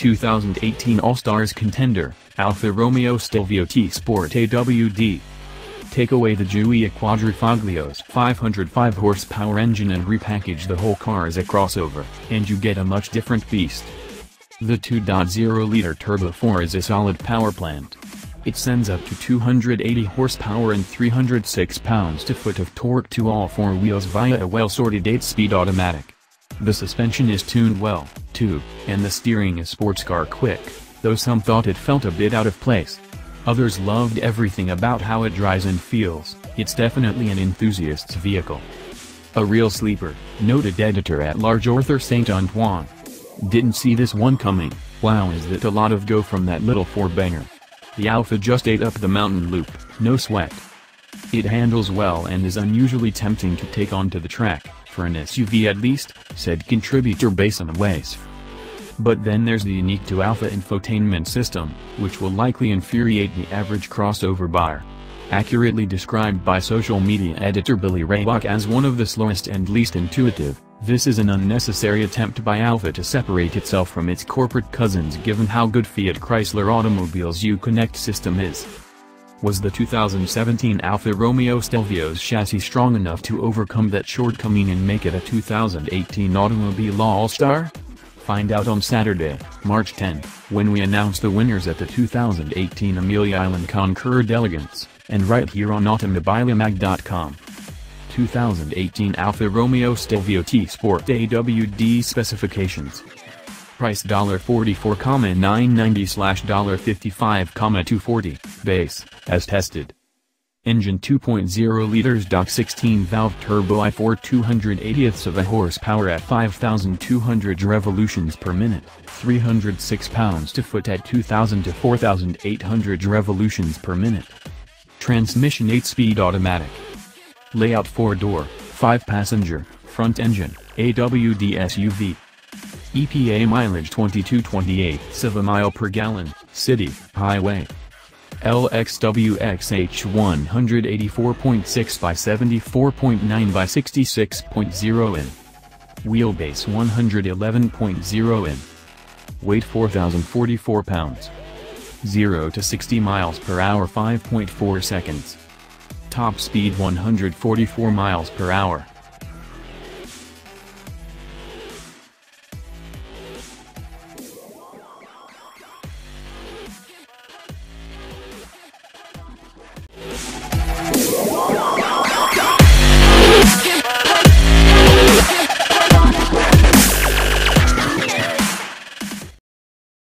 2018 All-Stars contender, Alfa Romeo Stelvio T Sport AWD. Take away the Giulia Quadrifoglio's 505 horsepower engine and repackage the whole car as a crossover, and you get a much different beast. The 2.0-liter Turbo 4 is a solid power plant. It sends up to 280 horsepower and 306 pounds-to-foot of torque to all four wheels via a well-sorted 8-speed automatic. The suspension is tuned well, too, and the steering is sports car quick, though some thought it felt a bit out of place. Others loved everything about how it drives and feels, it's definitely an enthusiast's vehicle. A real sleeper, noted editor-at-large Arthur St. Antoine. Didn't see this one coming, wow is that a lot of go from that little four-banger. The Alfa just ate up the mountain loop, no sweat. It handles well and is unusually tempting to take onto the track, for an SUV at least, said contributor Basem Wasef. But then there's the unique to Alfa infotainment system, which will likely infuriate the average crossover buyer. Accurately described by social media editor Billy Rehbock as one of the slowest and least intuitive, this is an unnecessary attempt by Alfa to separate itself from its corporate cousins given how good Fiat Chrysler Automobile's Uconnect system is. Was the 2017 Alfa Romeo Stelvio's chassis strong enough to overcome that shortcoming and make it a 2018 Automobile All-Star? Find out on Saturday, March 10, when we announce the winners at the 2018 Amelia Island Concours d'Elegance, and right here on automobilemag.com. 2018 Alfa Romeo Stelvio T Sport AWD specifications. Price $44,990 slash $55,240, base, as tested. Engine 2.0 liters. DOC 16 valve turbo i4 280ths of a horsepower at 5,200 revolutions per minute, 306 pounds to foot at 2,000 to 4,800 revolutions per minute. Transmission 8-speed automatic. Layout 4-door, 5-passenger, front engine, AWD SUV. EPA mileage 22.28 of a mile per gallon, city, highway. LXWXH 184.6 by 74.9 by 66.0 in. Wheelbase 111.0 in. Weight 4,044 pounds. 0 to 60 miles per hour 5.4 seconds. Top speed 144 miles per hour.